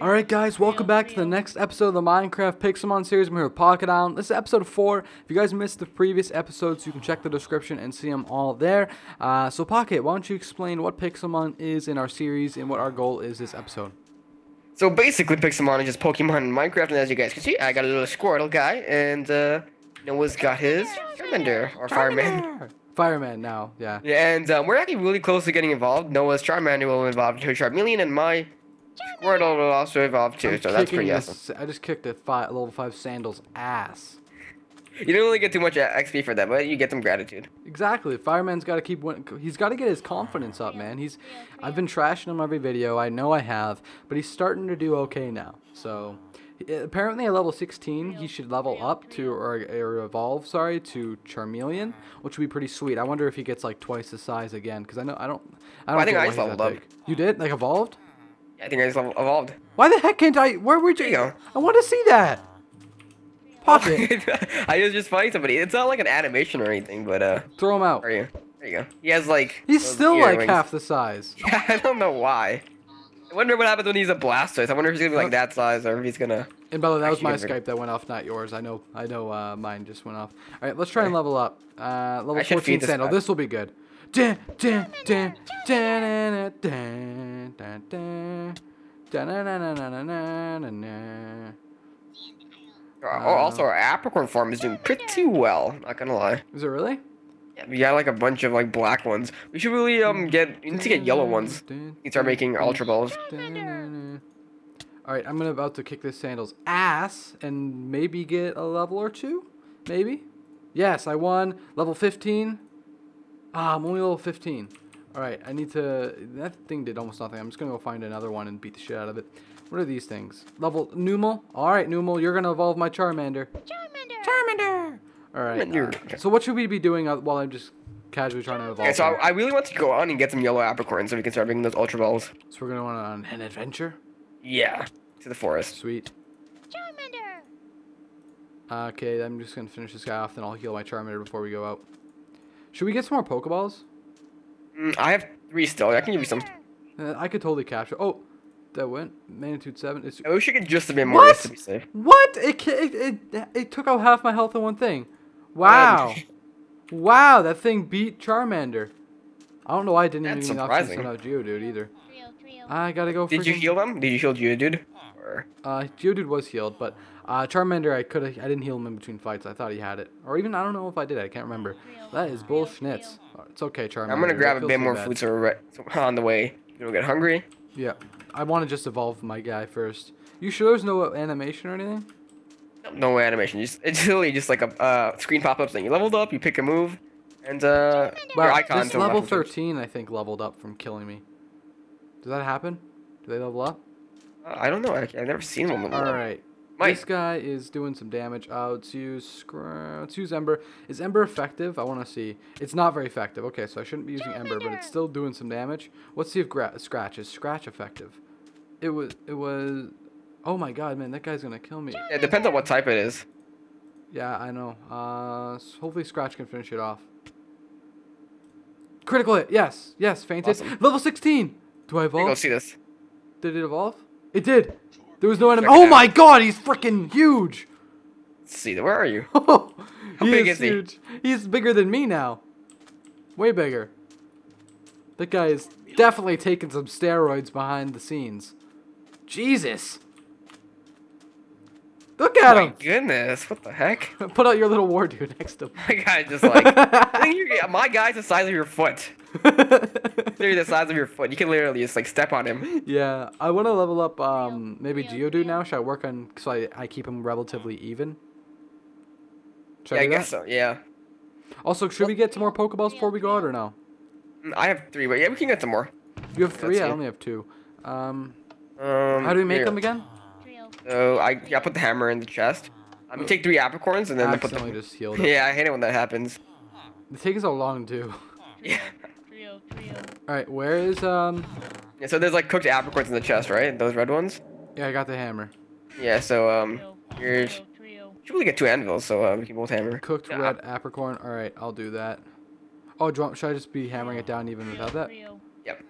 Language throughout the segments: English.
Alright guys, welcome back to the next episode of the Minecraft Pixelmon series. I'm here with Pocket Island. This is episode 4. If you guys missed the previous episodes, you can check the description and see them all there. Uh, so Pocket, why don't you explain what Pixelmon is in our series and what our goal is this episode? So basically, Pixelmon is just Pokemon in Minecraft, and as you guys can see, I got a little Squirtle guy, and uh, Noah's got his Charmander, or Fireman. Fireman now, yeah. Yeah, and um, we're actually really close to getting involved. Noah's Charmander will evolve to Charmeleon, and my Squirtle will also evolve too, I'm so that's pretty this- awesome. I just kicked a fi level 5 Sandal's ass. You don't really get too much uh, XP for that, but you get some gratitude. Exactly. Fireman's got to keep. win- He's got to get his confidence up, man. He's. I've been trashing him every video. I know I have, but he's starting to do okay now. So, apparently at level 16, he should level up to or, or evolve. Sorry, to Charmeleon, which would be pretty sweet. I wonder if he gets like twice the size again, because I know I don't. I don't. I think I leveled up. You did like evolved. I think I just evolved. Why the heck can't I? Where would you? You go. I want to see that. Pocket. I was just fighting somebody. It's not like an animation or anything, but uh, Throw him out. where are you? There you go. He has like. He's still like half the size. Yeah, I don't know why. I wonder what happens when he's a Blastoise. I wonder if he's gonna be like that size or if he's gonna. And by the way, that was my Skype that went off, not yours. I know, I know, uh, mine just went off. All right, let's try and level up. Uh, level I should 14 feed this sandal. guy. This will be good. Also, our apricorn farm is doing pretty well. Not gonna lie. Is it really? Yeah, we got like a bunch of like black ones. We should really um get we need to get yellow ones. We can start making ultra balls. All right, I'm gonna about to kick this sandal's ass and maybe get a level or two, maybe. Yes, I won level 15. Ah, I'm only level 15. All right, I need to. That thing did almost nothing. I'm just gonna go find another one and beat the shit out of it. What are these things? Level Numel. All right, Numel, you're gonna evolve my Charmander. Charmander. Charmander. All right. Uh, so what should we be doing uh, while I'm just casually trying to evolve? Okay, so? I, I really want to go on and get some yellow Apricorns so we can start making those Ultra Balls. so we're gonna go on an adventure. Yeah. To the forest. Sweet. Charmander. Okay, I'm just gonna finish this guy off, then I'll heal my Charmander before we go out. Should we get some more Pokeballs? Mm, I have three still. I can give you some. Uh, I could totally capture. Oh, that went magnitude seven. It's I wish you could just a been more What? to be safe. what? It, it it it took out half my health in one thing. Wow, wow, that thing beat Charmander. I don't know why I didn't That's even surprising. send out Geodude either. Trio, trio. I gotta go. Did you heal them? Did you heal Geodude? Or Uh, Geodude was healed, but uh, Charmander, I could. I didn't heal him in between fights. I thought he had it, or even I don't know if I did. I can't remember. That is bullschnitz. Uh, It's okay, Charmander. I'm gonna grab a bit more bad. food so we're re- on the way. You don't get hungry. Yeah, I want to just evolve my guy first. You sure there's no animation or anything? No animation. Just it's literally just like a uh, screen pop up thing. you leveled up. You pick a move, and uh, your Well, icon. this level left and right. 13, I think, leveled up from killing me. Does that happen? Do they level up? Uh, I don't know. I, I've never seen one. level All up. right. Might. This guy is doing some damage. Uh, let's use scr- let's use Ember. Is Ember effective? I want to see. It's not very effective. Okay, so I shouldn't be using Ember, but it's still doing some damage. Let's see if gra- Scratch is Scratch effective. It was. It was. Oh my God, man, that guy's gonna kill me. Yeah, it depends on what type it is. Yeah, I know. Uh, s- hopefully Scratch can finish it off. Critical hit. Yes. Yes. Fainted. Awesome. Level 16. Do I Here, go evolve? see this. Did it evolve? It did. There was no enemy. Check Oh my God! He's freaking huge. Let's see. Where are you? he big is is he? He's bigger than me now. Way bigger. That guy is definitely taking some steroids behind the scenes. Jesus. Look at My him. goodness, what the heck? Put out your little war dude next to him. My guy just like I think my guy's the size of your foot. Literally the size of your foot. You can literally just like step on him. yeah, I want to level up um maybe Geodude now. Should I work on so I, I keep him relatively even? Should Yeah, I do that? guess so. Yeah. Also, should we get some more Pokeballs before we go out or no? Mm, I have three, but yeah, we can get some more. You have three. I see. only have two. Um, Um, how do we make here. them again? Trio. So I yeah, put the hammer in the chest. I'm gonna take three apricorns and then I put Accidentally the. just healed it. Yeah, I hate it when that happens. It's taking so long too. Yeah. Trio, trio. All right, where is um? yeah. So there's like cooked apricorns in the chest, right? Those red ones. Yeah, I got the hammer. Yeah. So um, Trio, here's. trio, trio. Should really get two anvils, so uh, we can both hammer. Cooked Yeah, red apricorn. All right, I'll do that. Oh, do you want, should I just be hammering it down even without that? Trio. Yep.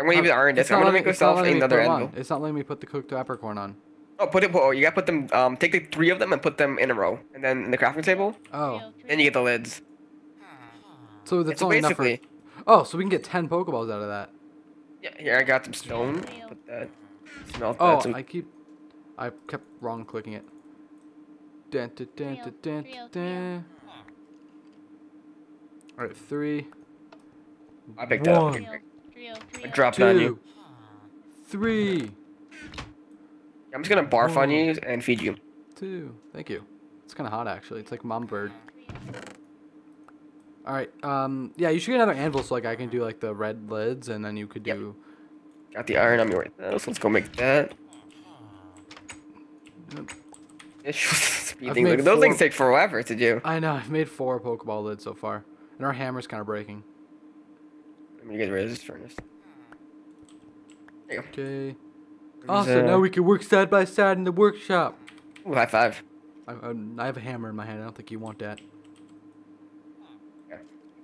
I'm gonna use the iron It's disc. I'm gonna make myself another put 'em on. anvil. It's not letting me put the cooked apricorn on. Oh, put it. Oh, you gotta put them. Um, take the three of them and put them in a row, and then in the crafting table, Oh, then you get the lids. so that's so only enough for. Oh, so we can get ten Pokeballs out of that. yeah, here I got some stone. Put that. Smelt Oh, that. So I keep. I kept wrong clicking it. Dun, dun, dun, dun, dun, dun. All right, three, I picked that. One. up. Trio, trio, I dropped that on you. two, three, I'm just gonna barf on you and feed you. two. Thank you. It's kind of hot actually. It's like mom bird. All right. Um. Yeah, you should get another anvil so like I can do like the red lids, and then you could do. Yep. Got the iron on me right now, so let's go make that. Yep. Speed I've things. Like, those things take forever to do. I know. I've made four Pokeball lids so far, and our hammer's kind of breaking. Let me get rid of this furnace. There you go. Okay. There's, Also, now uh, we can work side by side in the workshop. Ooh, high five. I, I, I have a hammer in my hand. I don't think you want that.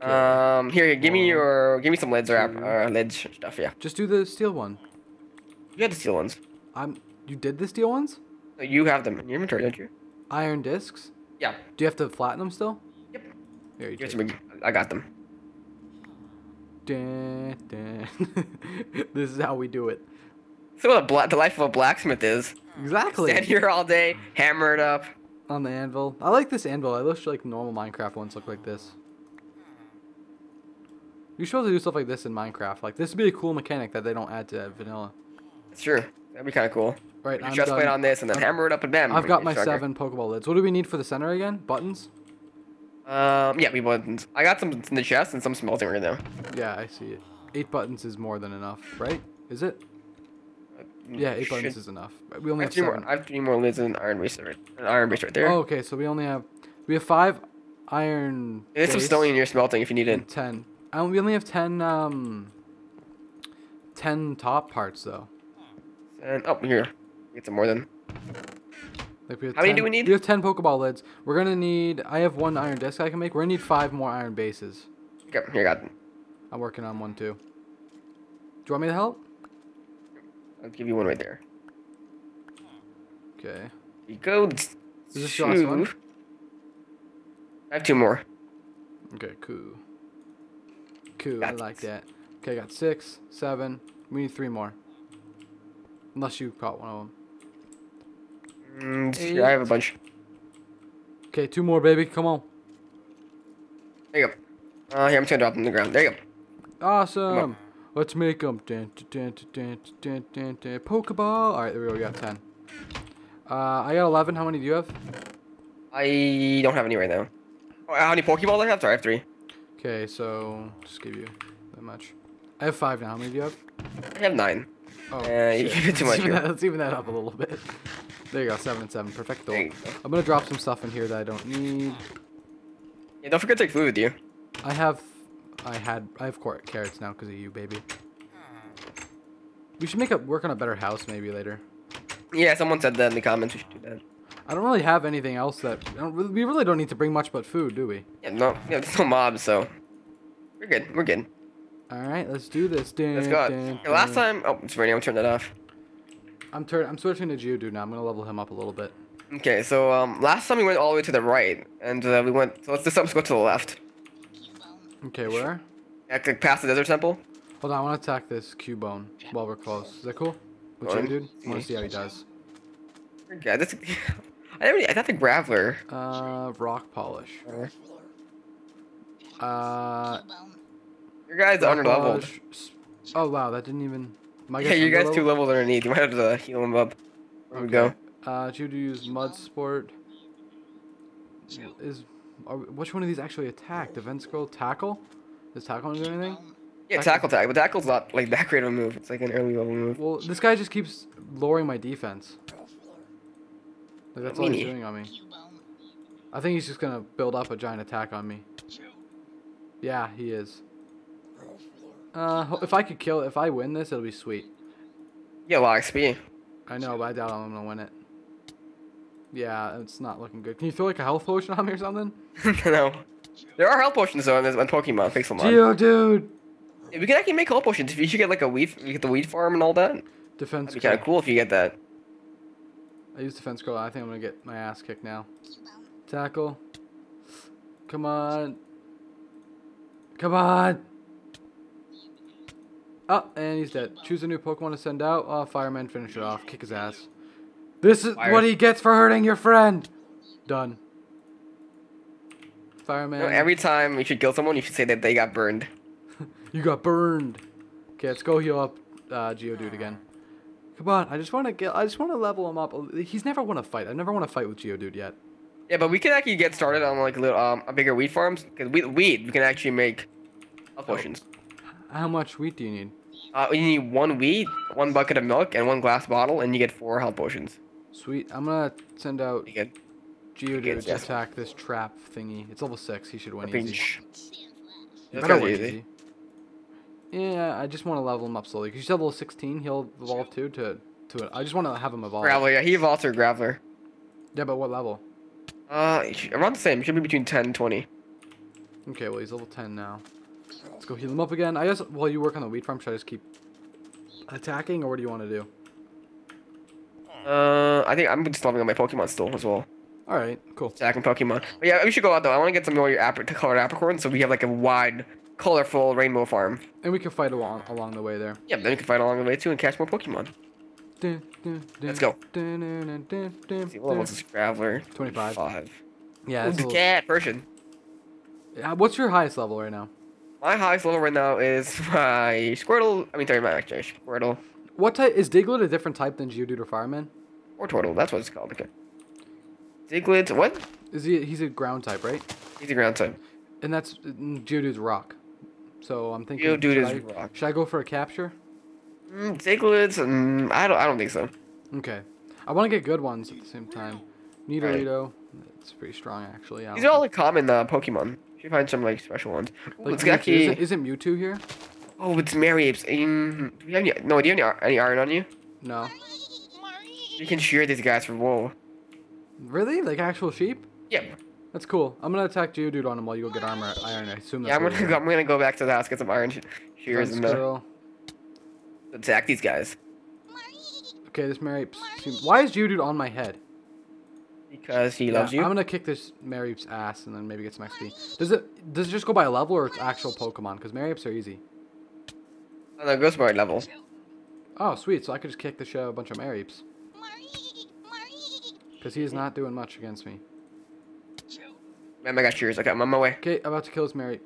Um, here, here, give me your, give me some lids or, or lids stuff. Yeah, Just do the steel one. you had the steel ones. I'm. You did the steel ones? No, you have them in your inventory, don't you? Iron discs. Yeah. Do you have to flatten them still? Yep. Here you Give take. it to me. I got them. Dun, dun. this is how we do it. So what a bla- the life of a blacksmith is. Exactly. Stand here all day, hammer it up. On the anvil. I like this anvil. I wish like normal Minecraft ones look like this. You should to do stuff like this in Minecraft. Like this would be a cool mechanic that they don't add to vanilla. It's true. That'd be kind of cool. Right. You I'm just play on this and then I'm- hammer it up and bam. I've got my stronger. seven Pokeball lids. What do we need for the center again? Buttons? Um, yeah, we buttons. I got some in the chest and some smelting right now. Yeah, I see it. Eight buttons is more than enough, right? Is it? Yeah, eight buttons Should- is enough. We I only have have three more. seven. I have three more lids and iron base right. An iron base right there. Oh, okay. So we only have we have five iron. There's some stone in your smelting if you need it. ten. And we only have ten um. Ten top parts though. And oh, here, get some more then. Like we have How many 10 do we need? We have ten Pokeball lids. We're gonna need. I have one iron disc I can make. We're gonna need five more iron bases. Okay, here, I got them. I'm working on one too. Do you want me to help? I'll give you one right there. Okay. Here you go. Is this your last one? I have two more. Okay, cool. Cool, Got I like this. that. Okay, I got six, seven. We need three more. Unless you caught one of them. Mm, here, I have a bunch. Okay, two more, baby. Come on. There you go. Uh, here, I'm just gonna drop them on the ground. There you go. Awesome. Let's make them. Dun, dun, dun, dun, dun, dun. Pokeball. All right, there we go. We got ten. Uh, I got eleven. How many do you have? I don't have any right now. Oh, how many Pokeballs I have? Sorry, I have three. Okay, so just give you that much. I have five now. How many do you have? I have nine. Oh, Uh, you give it too let's, much even that, let's even that up a little bit. There you go. Seven and seven. Perfecto. Go. I'm gonna drop some stuff in here that I don't need. Yeah, don't forget to take food with you. I have, I had, I have carrots now because of you, baby. We should make a work on a better house maybe later. Yeah, someone said that in the comments. We should do that. I don't really have anything else that I don't, really- we really don't need to bring much but food, do we? Yeah, no, yeah, there's no mobs, so we're good. We're good. All right, let's do this. Dun, Let's go. dun, Yeah, last time, oh, it's ready. I'm gonna turn that off. I'm turn, I'm switching to Geodude now. I'm gonna level him up a little bit. Okay, so um, last time we went all the way to the right, and uh, we went. So let's this time let's go to the left. Okay, where? Yeah, like past the desert temple. Hold on, I want to attack this Cubone while we're close. Is that cool? With Go on. Geodude? I want to see how he does. Yeah, this. I never. I thought the Graveler. Uh, rock polish. Uh, Your guys are under leveled. Oh wow, that didn't even. I Yeah, you guys two levels underneath. You might have to heal them up. There we go. Okay. Uh, Geodude use Mud Sport. Is are, which one of these actually attack? Defense Curl tackle? Does tackle do anything? Yeah, tackle tag, but tackle's not like that great of a move. It's like an early level move. Well, this guy just keeps lowering my defense. Like that's all he's doing on me. I think he's just gonna build up a giant attack on me. Yeah, he is. Uh, if I could kill, if I win this, it'll be sweet. Yeah, a lot of XP. I know, but I doubt I'm gonna win it. Yeah, it's not looking good. Can you throw like a health potion on me or something? no. There are health potions though in this one Pokemon, Pixelmon. Geo, dude. Yeah, we can actually make health potions if you should get like a weed, you get the weed farm and all that. Defense That'd be kind of cool if you get that. I use defense curl. I think I'm gonna get my ass kicked now. Tackle. Come on. Come on. Oh, and he's dead. Choose a new Pokemon to send out. Oh, Fireman, finish it off. Kick his ass. This is Fire. what he gets for hurting your friend. Done. Fireman. Know, every time you should kill someone, you should say that they got burned. You got burned. Okay, let's go heal up uh, Geodude again. Come on, I just want to get. I just want to level him up. He's never won a fight. I never want to fight with Geodude yet. Yeah, but we can actually get started on like a little um a bigger weed farms because we weed we can actually make health Oh. potions. How much wheat do you need? Uh, you need one weed, one bucket of milk, and one glass bottle, and you get four health potions. Sweet. I'm gonna send out Geodude to yes. attack this trap thingy. It's level six. He should win easy. pinch. He This better win easy. easy. Yeah, I just want to level him up slowly. Cause he's level 16. He'll evolve too to to it. I just want to have him evolve. Graveler, yeah, he evolves to Graveler. Yeah, but what level? Uh, around the same. It should be between 10 and 20. Okay, well he's level 10 now. Let's go heal him up again. I guess while you work on the wheat farm, should I just keep attacking, or what do you want to do? Uh, I think I'm just leveling up my Pokemon still as well. All right, cool. Attacking Pokemon. But yeah, we should go out though. I want to get some more ap- colored apricorns so we have like a wide, colorful rainbow farm. And we can fight along along the way there. Yeah, then we can fight along the way too and catch more Pokemon. Dun, dun, dun, Let's go. See, what level is Graveler? 25. Five. Yeah. Ooh, little- cat Persian. Yeah, What's your highest level right now? My highest level right now is my Squirtle. I mean, sorry, my actually Squirtle What type is Diglett a different type than Geodude or Fireman? or Turtle. That's what it's called. Okay. Diglett. What? Is he? He's a ground type, right? He's a ground type. And that's mm, Geodude's rock. So I'm thinking. Geodude should is I, rock. Should I go for a capture? Mm, Diglett. Mm, I don't. I don't think so. Okay. I want to get good ones at the same time. Nidorito. It's pretty strong actually. These are all like common uh, Pokemon. You find some like special ones. Ooh, Like Mewtwo. Isn't, isn't Mewtwo here? Oh, it's Mareeps. Mm, do you have any, no, do you have any, any iron on you? No. You can shear these guys for wool. Really? Like actual sheep? Yep. That's cool. I'm gonna attack Geodude on him while you go get armor iron. I assume that's Yeah, I'm gonna go, I'm gonna go back to the house get some iron sh- shears and uh, attack these guys Okay, this Mareeps. seem- Why is Geodude on my head? because he Yeah, loves you. I'm gonna kick this Mareep's ass and then maybe get some XP. Does it does it just go by level or it's actual Pokemon? Because Mareeps are easy. Oh, no, Ghost Boy level. Oh, sweet. So I could just kick the of a bunch of Mareeps. Because he is not doing much against me. Man, I got shears. Okay, I'm on my way. Okay, about to kill this Mareep.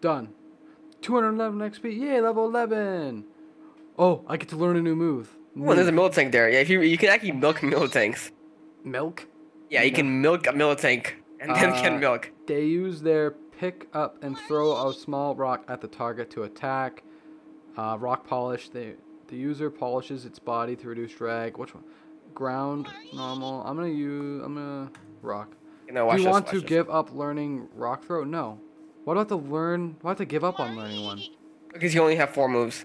Done. 211 XP. Yay, level 11. Oh, I get to learn a new move. Well, there's a Miltank there. Yeah, if you you can actually milk Miltanks. Milk. Yeah, you can milk a Miltank and then Uh, get milk. They use their pick up and throw a small rock at the target to attack. Uh, rock polish. They, the user polishes its body to reduce drag. Which one? Ground, normal. I'm gonna use. I'm gonna rock. You know, Do you this, want to this. give up learning rock throw? No. What about to learn? Why have to give up on learning one? Because you only have four moves.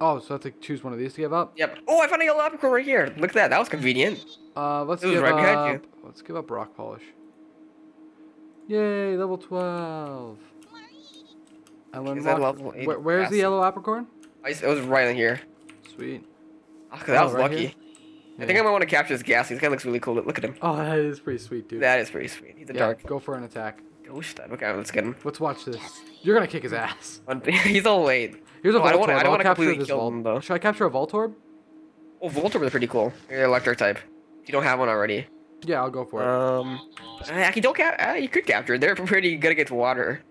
Oh, so I have to choose one of these to give up. Yep. Oh, I found a yellow right here. Look at that. That was convenient. Uh, let's It was give right up. behind you. Let's give up rock polish. Yay, level twelve. I learned Is that rock- level eight Where, where's the yellow apricorn? I It was right in here. Sweet. Oh, that Oh, was right lucky. here? I think I might want to capture this Gastly. This guy looks really cool. Look at him. Oh, that is pretty sweet, dude. That is pretty sweet. He's a yeah, dark go for an attack. ghost. Okay, let's get him. Let's watch this. You're gonna kick his ass. He's all late. Here's a Oh, I don't Voltorb. I don't completely this kill Vol- him, though. Should I capture a Voltorb? Oh, Voltorb is pretty cool. You're electric type. You don't have one already. Yeah, I'll go for it. Um, actually, don't cap. Uh, you could capture it. They're pretty good against water.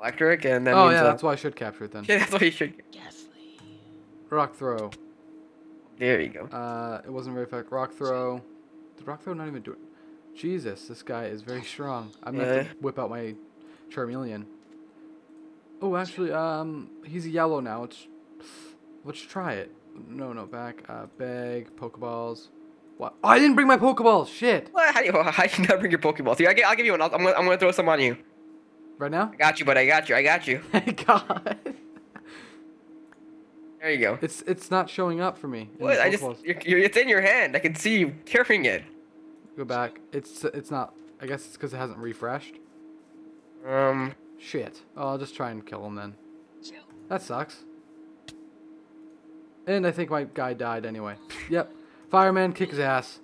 Electric, and then. oh means, yeah, uh, that's why I should capture it then. Yeah, that's why you should. Rock throw. There you go. Uh, it wasn't very effective. Rock throw. Did rock throw not even do it? Jesus, this guy is very strong. I'm gonna have to whip out my Charmeleon. Oh, actually, um, he's yellow now. Let's let's try it. No, no, back. Uh, bag, Pokeballs. What? Oh, I didn't bring my Pokeballs. Shit. What? How do you, how you not bring your Pokeballs? Here, I, will give you one. I'll, I'm, gonna, I'm gonna throw some on you. Right now? I got you, but I got you. I got you. Thank God. There you go. It's it's not showing up for me. What? I just. You're, you're, it's in your hand. I can see you carrying it. go back. It's it's not. I guess it's because it hasn't refreshed. Um. Shit. Oh, I'll just try and kill him then. That sucks. And I think my guy died anyway. Yep. Fireman, kick his ass.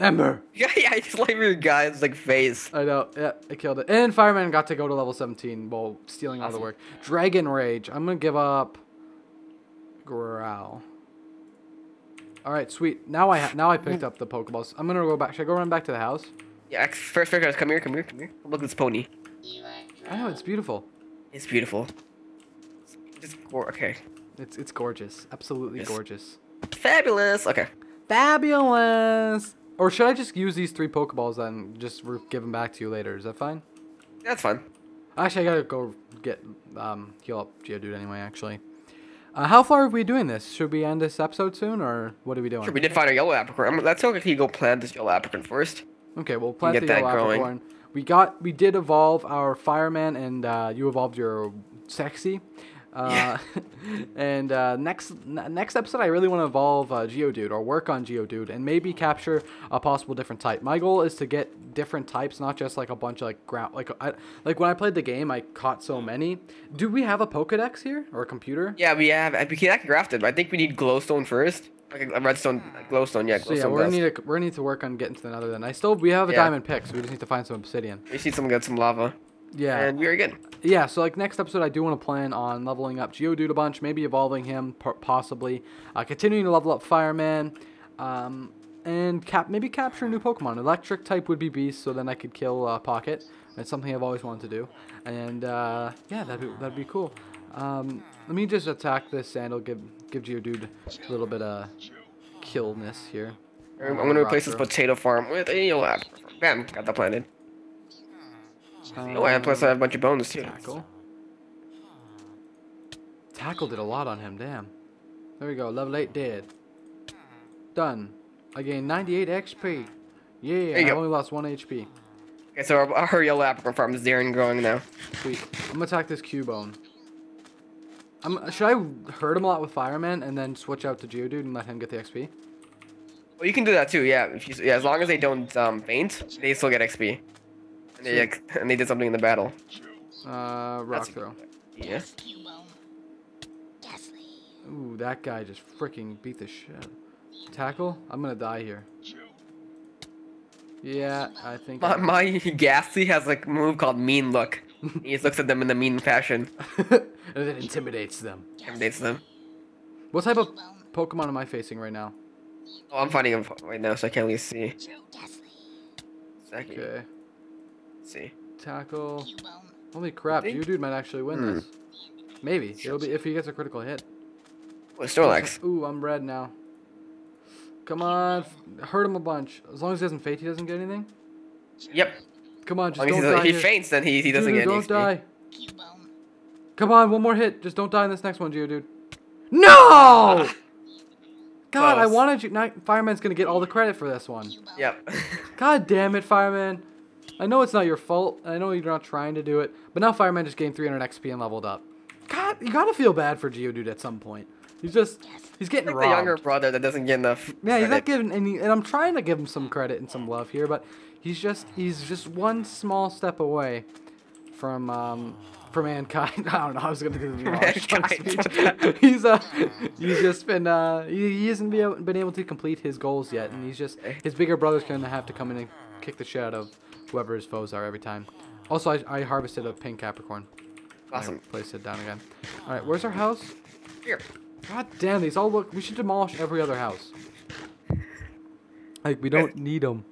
Ember. Yeah, yeah, I just like your guy's like face. I know. Yeah, I killed it. And Fireman got to go to level 17 while stealing all the work. Dragon Rage. I'm gonna give up. Growl. All right, sweet. Now I ha- now I picked up the Pokeballs. I'm gonna go back. Should I go run back to the house? Yeah, X- first, first, guys, come here, come here, come here. Look at this pony. I know it's beautiful. It's beautiful. Just go- okay. It's it's gorgeous. Absolutely Yes. gorgeous. Fabulous. Okay. Fabulous. Or should I just use these three Pokeballs and just give them back to you later? Is that fine? That's fine. Actually, I gotta go get um, heal up Geodude anyway. Actually, uh, how far are we doing this? Should we end this episode soon, or what are we doing? Sure, we did find our yellow apricot. I'm, let's okay, go plant this yellow apricot first. Okay, we'll plant get the that yellow growing. apricorn. We got, we did evolve our fireman, and uh, you evolved your sexy. Uh, and uh, next n- next episode, I really want to evolve uh, Geodude or work on Geodude and maybe capture a possible different type. My goal is to get different types, not just like a bunch of like ground. Like I, like when I played the game, I caught so many. Do we have a Pokedex here or a computer? Yeah, we have. We can actually craft it, I think we need glowstone first. Like a redstone, glowstone. Yeah, glowstone. So yeah, we're dust. gonna need to, we're gonna need to work on getting to the Nether. Then I still we have a Yeah. diamond pick, so we just need to find some obsidian. We just need some get some lava. Yeah. And we are good. yeah, so like next episode, I do want to plan on leveling up Geodude a bunch, maybe evolving him, possibly, uh, continuing to level up Fireman, um, and cap maybe capture a new Pokemon. Electric type would be Beast, so then I could kill uh, Pocket. It's something I've always wanted to do, and uh, yeah, that'd be that'd be cool. Um, let me just attack this sandal, give give Geodude a little bit of killness here. I'm I'm gonna replace this potato farm with a apricot. Bam, got that planted. Oh, and plus I have a bunch of bones too. Tackle. Tackle did a lot on him, damn. There we go, level 8 dead. Done. I gained 98 XP. Yeah, I go. only lost 1 HP. Okay, so our, our yellow apricot farm is there and growing now. Sweet. I'm gonna attack this Cubone. I'm, should I hurt him a lot with Fireman and then switch out to Geodude and let him get the XP? Well, you can do that too. Yeah, if you, yeah, as long as they don't um, faint, they still get XP. And they, like, and they did something in the battle. Uh, rock That's- throw. Yeah. Ooh, that guy just freaking beat the shit. Tackle? I'm gonna die here. Yeah, I think. My, I- my Gastly has like a move called Mean Look. he just looks at them in the mean fashion. and it intimidates them. Intimidates them. What type of Pokemon am I facing right now? Oh, I'm fighting him right now, so I can't really see. Second. Okay. Let's see. Tackle. Holy crap, you dude might actually win Hmm. this. Maybe. It'll be if he gets a critical hit. Oh, Snorlax. Ooh, I'm red now. Come on. f- Hurt him a bunch. As long as he doesn't faint, he doesn't get anything. Yep. Come on, just long as don't he, die he here. faints, then he, he doesn't Geodude, get any don't XP. die. Come on, one more hit. Just don't die in this next one, Geodude. No! God, I wanted you. Not, Fireman's gonna get all the credit for this one. Yep. God damn it, Fireman. I know it's not your fault. I know you're not trying to do it. But now Fireman just gained 300 XP and leveled up. God, you gotta feel bad for Geodude at some point. He's just, he's getting like the younger brother that doesn't get enough. yeah, he's not credit. giving any, and I'm trying to give him some credit and some love here, but he's just, he's just one small step away from, um, from mankind. I don't know. I was gonna do the wrong Mankind. speech. he's uh, he's just been uh, he, he hasn't be able, been able to complete his goals yet, and he's just his bigger brother's gonna have to come in and kick the shit out of whoever his foes are every time. Also, I, I harvested a pink apricorn. Awesome. I placed it down again. All right, where's our house? Here. God damn, these all look. We should demolish every other house. Like we don't need them.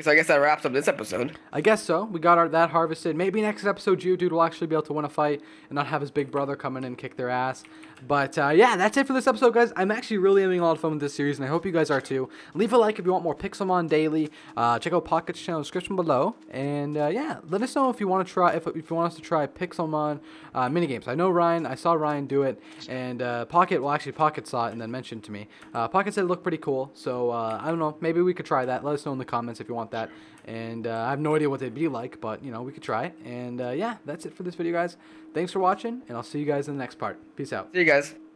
So I guess that wraps up this episode. I guess so. We got our that harvested. Maybe next episode, Geodude will actually be able to win a fight and not have his big brother come in and kick their ass. But uh, yeah, that's it for this episode, guys. I'm actually really having a lot of fun with this series, and I hope you guys are too. Leave a like if you want more Pixelmon daily. Uh, check out Pocket's channel description below, and uh, yeah, let us know if you want to try if, if you want us to try Pixelmon uh, minigames. I know Ryan. I saw Ryan do it, and uh, Pocket. Well, actually, Pocket saw it and then mentioned to me. Uh, Pocket said it looked pretty cool, so uh, I don't know. Maybe we could try that. Let us know in the comments if you want that. And uh, I have no idea what they'd be like, but you know we could try it. And uh, yeah, that's it for this video, guys. Thanks for watching, and I'll see you guys in the next part. Peace out. See you guys.